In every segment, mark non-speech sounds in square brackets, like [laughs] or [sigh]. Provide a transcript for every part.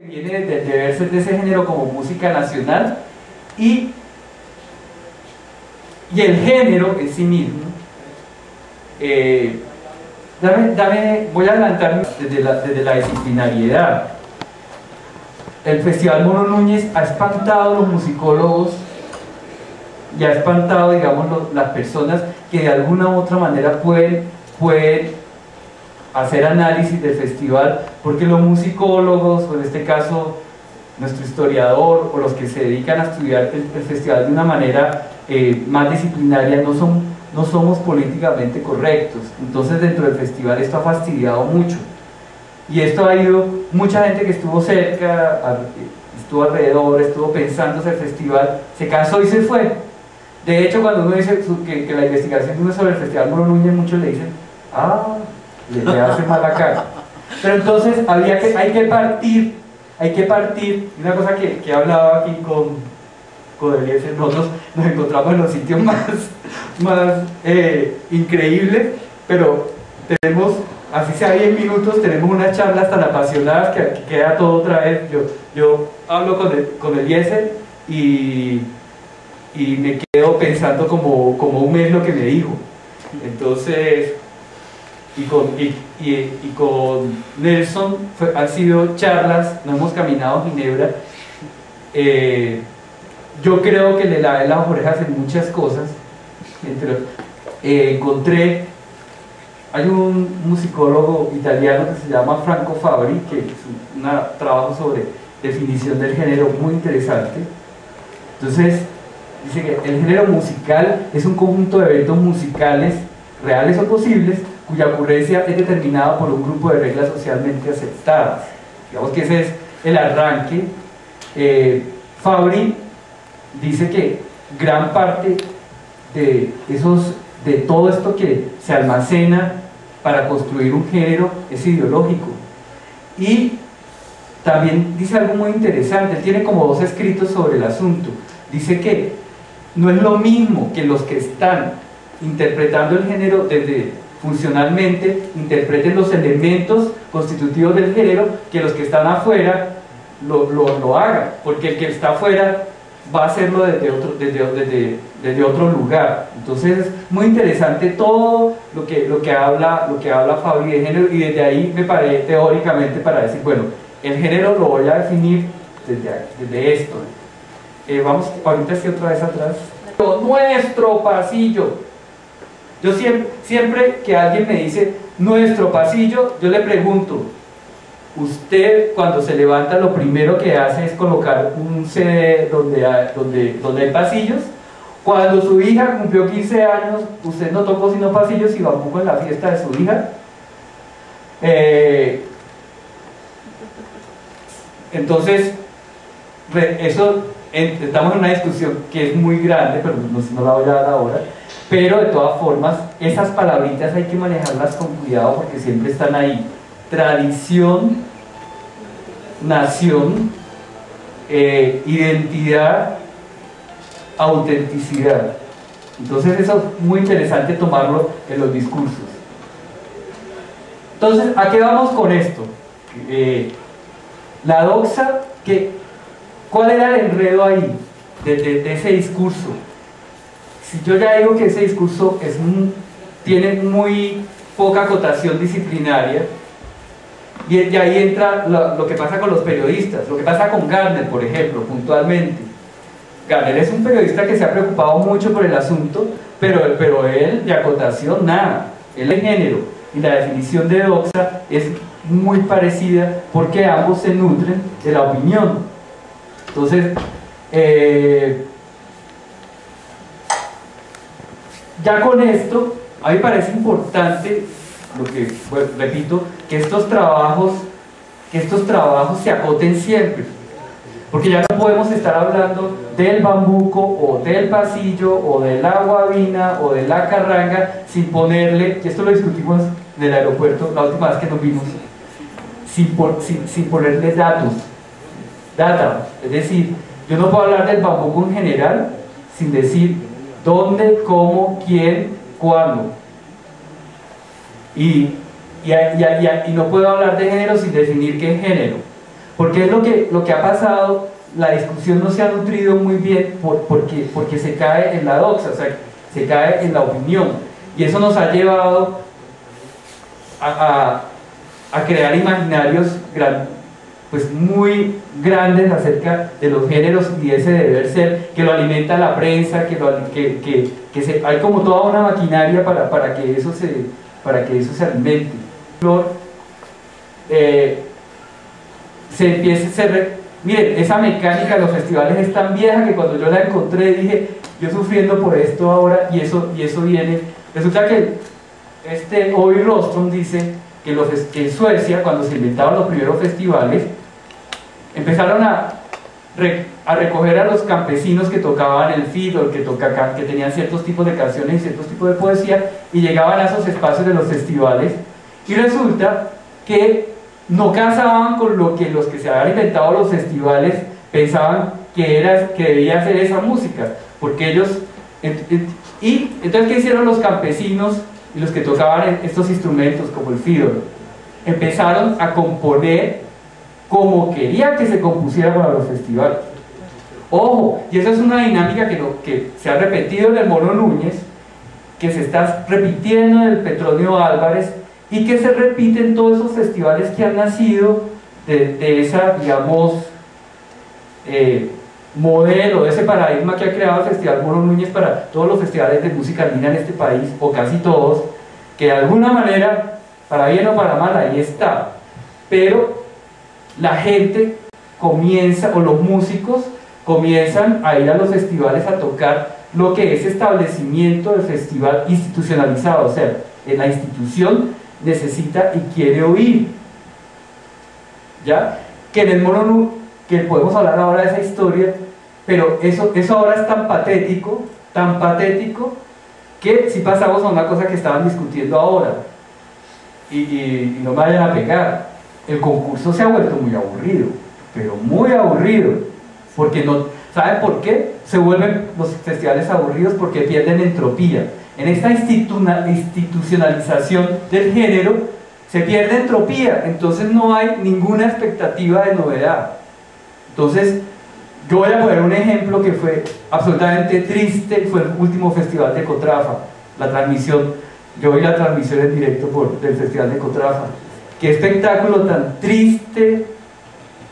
viene de, de verse de ese género como música nacional y, y el género en sí mismo. Eh, dame, dame, voy a adelantar desde la, desde la disciplinariedad. El Festival Mono Núñez ha espantado a los musicólogos y ha espantado, digamos, las personas que de alguna u otra manera pueden, pueden hacer análisis del festival, porque los musicólogos, o en este caso nuestro historiador, o los que se dedican a estudiar el, el festival de una manera eh, más disciplinaria, no, son, no somos políticamente correctos. Entonces dentro del festival esto ha fastidiado mucho. Y esto ha ido, mucha gente que estuvo cerca, estuvo alrededor, estuvo pensando el festival, se cansó y se fue. De hecho, cuando uno dice que, que la investigación de uno sobre el Festival Moro Núñez, muchos le dicen, ah, le, le hace mal acá. Pero entonces había que, hay que partir, hay que partir, una cosa que, que he hablado aquí con, con Eliezer, nosotros nos encontramos en los sitios [laughs] más, más eh, increíbles, pero tenemos, así sea 10 minutos, tenemos una charla hasta la apasionada que, que queda todo otra vez. Yo, yo hablo con, el, con y, y me quedo pensando como, como un mes lo que me dijo. Entonces, y con, y, con Nelson han sido charlas, nos hemos caminado a Ginebra. Eh, yo creo que le lavé las orejas en muchas cosas. Entre, eh, encontré, hay un musicólogo italiano que se llama Franco Fabri, que es un trabajo sobre definición del género muy interesante. Entonces, dice que el género musical es un conjunto de eventos musicales reales o posibles cuya ocurrencia es determinada por un grupo de reglas socialmente aceptadas. Digamos que ese es el arranque. Eh, Fabri dice que gran parte de esos de todo esto que se almacena para construir un género es ideológico. Y también dice algo muy interesante, él tiene como dos escritos sobre el asunto. Dice que no es lo mismo que los que están interpretando el género desde funcionalmente, interpreten los elementos constitutivos del género, que los que están afuera lo, lo- lo hagan, porque el que está afuera va a hacerlo desde otro, desde, desde- desde otro lugar. Entonces es muy interesante todo lo que, lo que habla, lo que habla Fabri de género y desde ahí me paré teóricamente para decir, bueno, el género lo voy a definir desde, desde esto. Eh, vamos ahorita sí otra vez atrás. Nuestro pasillo. Yo siempre, siempre que alguien me dice nuestro pasillo, yo le pregunto, usted cuando se levanta lo primero que hace es colocar un CD donde hay, donde, donde hay pasillos. Cuando su hija cumplió 15 años, usted no tocó sino pasillos y bambuco en la fiesta de su hija. Eh, entonces, eso, estamos en una discusión que es muy grande, pero no la voy a dar ahora. Pero de todas formas, esas palabritas hay que manejarlas con cuidado porque siempre están ahí. Tradición, nación, eh, identidad, autenticidad. Entonces eso es muy interesante tomarlo en los discursos. Entonces, ¿a qué vamos con esto? Eh, la doxa, que, ¿cuál era el enredo ahí de, ese discurso? Si yo ya digo que ese discurso tiene muy poca acotación disciplinaria, y, y ahí entra lo, que pasa con los periodistas, lo que pasa con Gardner, por ejemplo, puntualmente. Gardner es un periodista que se ha preocupado mucho por el asunto, pero, pero él de acotación nada, él es género, y la definición de doxa es muy parecida porque ambos se nutren de la opinión. Entonces, eh, ya con esto, a mí parece importante, lo que bueno, repito, que estos trabajos, que estos trabajos se acoten siempre. Porque ya no podemos estar hablando del bambuco o del pasillo o de la guabina o de la carranga sin ponerle, y esto lo discutimos en el aeropuerto la última vez que nos vimos, sin, sin, sin ponerle datos, data. Es decir, yo no puedo hablar del bambuco en general sin decir dónde, cómo, quién, cuándo. Y, y, y- y- no puedo hablar de género sin definir qué es género. Porque es lo que, lo que ha pasado, la discusión no se ha nutrido muy bien porque, porque se cae en la doxa, o sea, se cae en la opinión. Y eso nos ha llevado a, a, crear imaginarios pues muy grandes acerca de los géneros y ese deber ser, que lo alimenta la prensa, que, que, que, que hay como toda una maquinaria para, para, que, eso se, para que eso se alimente. Eh, se empieza, se miren, esa mecánica de los festivales es tan vieja que cuando yo la encontré dije, yo sufriendo por esto ahora y eso, y eso viene. Resulta que este Ovi Rostrom dice en Suecia, cuando se inventaron los primeros festivales, empezaron a, a recoger a los campesinos que tocaban el fiddle, que, toca, que tenían ciertos tipos de canciones y ciertos tipos de poesía, y llegaban a esos espacios de los festivales. Y resulta que no casaban con lo que los que se habían inventado los festivales pensaban que, era, que debía ser esa música, porque ellos... Y entonces, ¿qué hicieron los campesinos los que tocaban estos instrumentos como el fiddle? Empezaron a componer como quería que se compusiera para los festivales. Ojo, y esa es una dinámica que, se ha repetido en el Mono Núñez, que se está repitiendo en el Petronio Álvarez y que se repite en todos esos festivales que han nacido de, esa, digamos, eh, modelo, de ese paradigma que ha creado el Festival Mono Núñez para todos los festivales de música andina en este país, o casi todos, que de alguna manera, para bien o para mal, ahí está. Pero la gente comienza, o los músicos comienzan a ir a los festivales a tocar lo que es establecimiento del festival institucionalizado, o sea, en la institución necesita y quiere oír. ¿Ya? Que en el mono, que podemos hablar ahora de esa historia, pero eso, eso ahora es tan patético, tan patético, que si pasamos a una cosa que estaban discutiendo ahora, y, no me vayan a pegar, el concurso se ha vuelto muy aburrido, pero muy aburrido, porque no, ¿saben por qué? Se vuelven los festivales aburridos porque pierden entropía. En esta institucionalización del género se pierde entropía, entonces no hay ninguna expectativa de novedad. Entonces, yo voy a poner un ejemplo que fue absolutamente triste, fue el último festival de Cotrafa, la transmisión, yo vi la transmisión en directo del festival de Cotrafa Qué espectáculo tan triste,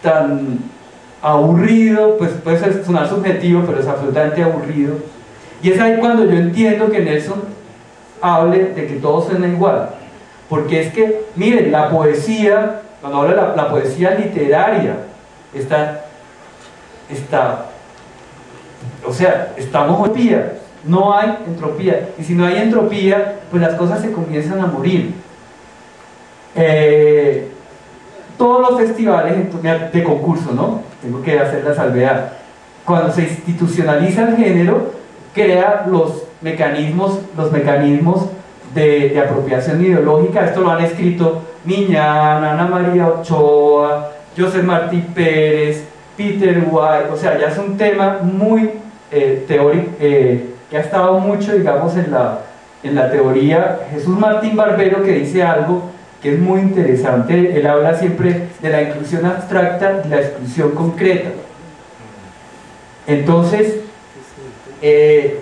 tan aburrido, pues puede sonar subjetivo, pero es absolutamente aburrido. Y es ahí cuando yo entiendo que Nelson hable de que todo suena igual. Porque es que, miren, la poesía, cuando habla de la, poesía literaria, está, está, o sea, estamos en entropía, no hay entropía. Y si no hay entropía, pues las cosas se comienzan a morir. Eh, todos los festivales de concurso, ¿no? Tengo que hacer la salvedad. Cuando se institucionaliza el género, crea los mecanismos, los mecanismos de, apropiación ideológica. Esto lo han escrito Miñana, Ana María Ochoa, José Martí Pérez, Peter White. O sea, ya es un tema muy eh, teórico, eh, que ha estado mucho, digamos, en la, en la teoría. Jesús Martín Barbero que dice algo que es muy interesante. Él habla siempre de la inclusión abstracta y la exclusión concreta. Entonces, eh,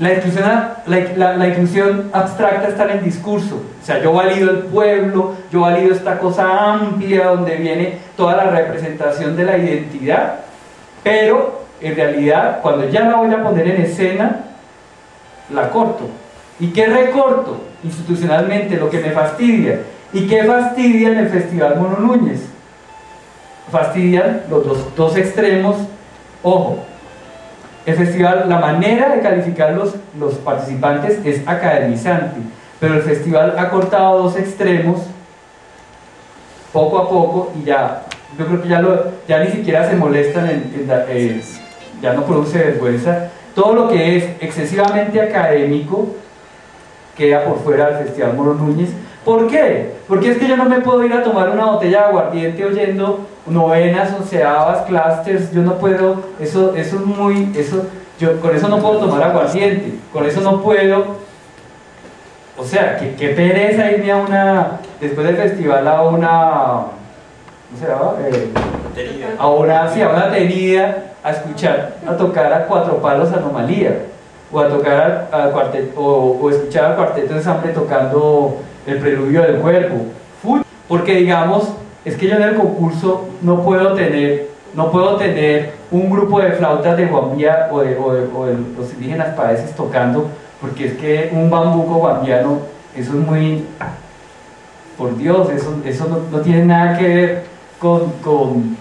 la, inclusión, abstracta está en el discurso. O sea, yo valido el pueblo, yo valido esta cosa amplia donde viene toda la representación de la identidad, pero en realidad, cuando ya la voy a poner en escena, la corto. ¿Y qué recorto? Institucionalmente, lo que me fastidia ¿Y qué fastidia en el Festival Mono Núñez? Fastidian los dos, extremos. Ojo, el festival, la manera de calificar los, los participantes es academizante, pero el festival ha cortado dos extremos poco a poco y ya, yo creo que ya, lo, ya ni siquiera se molestan, en, eh, ya no produce vergüenza. Todo lo que es excesivamente académico queda por fuera del Festival Moro Núñez ¿Por qué? Porque es que yo no me puedo ir a tomar una botella de aguardiente oyendo novenas, onceavas, clusters, yo no puedo, eso, eso es muy, eso, yo con eso no puedo tomar aguardiente, con eso no puedo, o sea, qué, pereza irme a una, después del festival a una, ¿cómo se llama? Eh, Ahora sí, a una tenida a escuchar, a tocar a cuatro palos anomalía, o a tocar al cuarteto, o, escuchar al cuarteto de Sample tocando el preludio del cuerpo. Porque digamos, es que yo en el concurso no puedo tener, no puedo tener un grupo de flautas de guambía o de, los indígenas países tocando, porque es que un bambuco guambiano, eso es muy, por Dios, eso, eso no, tiene nada que ver con, con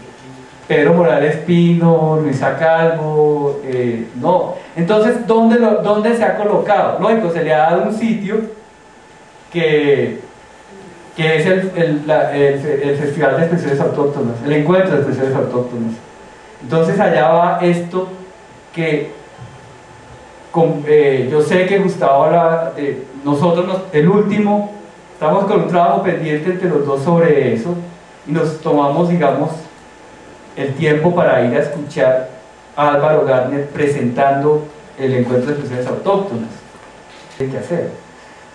Pedro Morales Pino, Luisa Calvo, eh, no. Entonces, ¿dónde, ¿dónde se ha colocado? Lógico, se le ha dado un sitio que, que es el, el, Festival de Expresiones Autóctonas, el Encuentro de Expresiones Autóctonas. Entonces allá va esto que eh, yo sé que Gustavo habla de nosotros, el último, estamos con un trabajo pendiente entre los dos sobre eso y nos tomamos, digamos, el tiempo para ir a escuchar a Álvaro Garner presentando el encuentro de expresiones autóctonas. ¿Qué hay que hacer?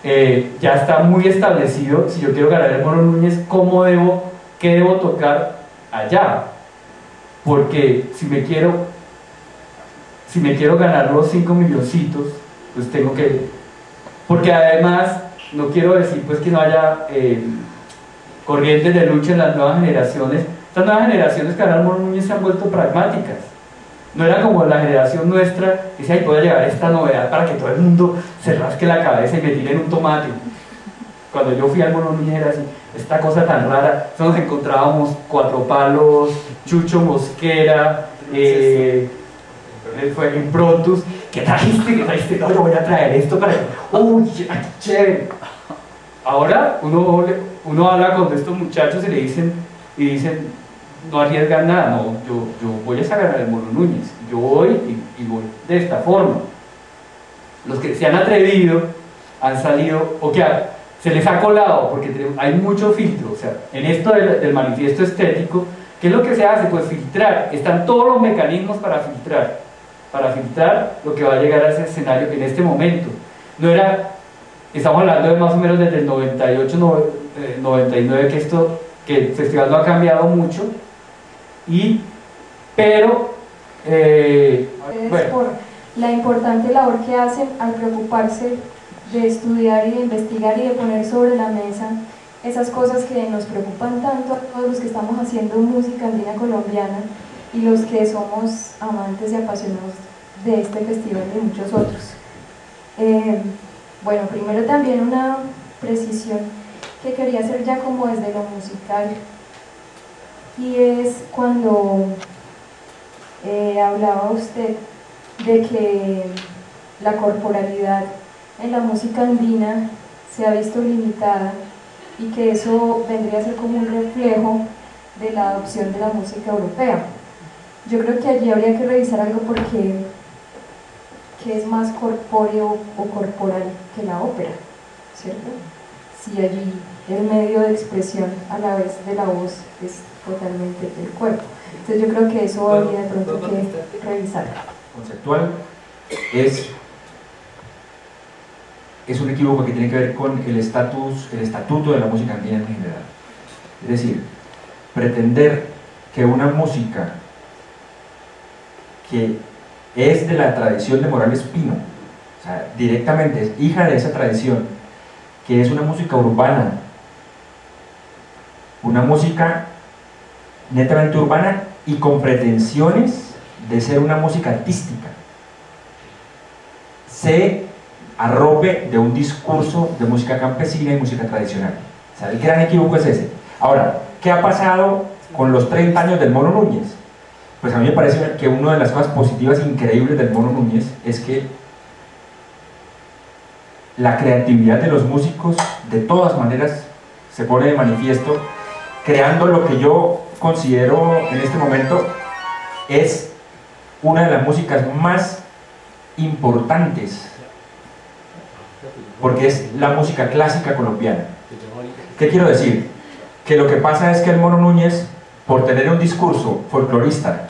Eh, ya está muy establecido, si yo quiero ganar el Mono Núñez, cómo debo, qué debo tocar allá. Porque si me quiero, si me quiero ganar los 5 milloncitos, pues tengo que... Porque además, no quiero decir pues que no haya eh, corrientes de lucha en las nuevas generaciones, estas nuevas generaciones que ahora Núñez se han vuelto pragmáticas. No era como la generación nuestra que decía, puede llegar esta novedad para que todo el mundo se rasque la cabeza y me tiren un tomate. Cuando yo fui al Mono Núñez era así, esta cosa tan rara, nos encontrábamos cuatro palos, Chucho Mosquera, eh, fue en Protus, ¿qué trajiste? ¿Qué trajiste? No, yo voy a traer esto para uy, chévere. Ahora uno, uno habla con estos muchachos y le dicen, y dicen, no arriesgan nada, no, yo, yo voy a sacar al Mono Núñez, yo voy y, voy de esta forma. Los que se han atrevido han salido, o que se les ha colado, porque hay mucho filtro, o sea, en esto del, manifiesto estético, ¿qué es lo que se hace? Pues filtrar, están todos los mecanismos para filtrar, para filtrar lo que va a llegar a ese escenario en este momento. No era, estamos hablando de más o menos desde el 98, 99, eh, que esto, que el festival no ha cambiado mucho, y, pero, eh, por la importante labor que hacen al preocuparse de estudiar y de investigar y de poner sobre la mesa esas cosas que nos preocupan tanto a todos los que estamos haciendo música andina colombiana y los que somos amantes y apasionados de este festival y muchos otros. Eh, bueno, primero también una precisión que quería hacer ya como desde lo musical y es cuando eh, hablaba usted de que la corporalidad en la música andina se ha visto limitada y que eso vendría a ser como un reflejo de la adopción de la música europea. Yo creo que allí habría que revisar algo porque que es más corpóreo o corporal que la ópera, ¿cierto? Si allí el medio de expresión a la vez de la voz es totalmente el cuerpo. Entonces yo creo que eso habría de pronto que revisar. Conceptual es, es un equívoco que tiene que ver con el estatus, el estatuto de la música andina en general. Es decir, pretender que una música que es de la tradición de Morales Pino, o sea, directamente es hija de esa tradición, que es una música urbana, una música netamente urbana y con pretensiones de ser una música artística. Se arrope de un discurso de música campesina y música tradicional. O sea, el gran equívoco es ese. Ahora, ¿qué ha pasado con los 30 años del Mono Núñez? Pues a mí me parece que una de las cosas positivas increíbles del Mono Núñez es que la creatividad de los músicos de todas maneras se pone de manifiesto creando lo que yo considero en este momento es una de las músicas más importantes porque es la música clásica colombiana. ¿Qué quiero decir? Que lo que pasa es que el Mono Núñez, por tener un discurso folclorista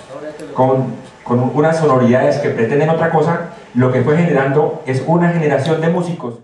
con, con unas sonoridades que pretenden otra cosa, lo que fue generando es una generación de músicos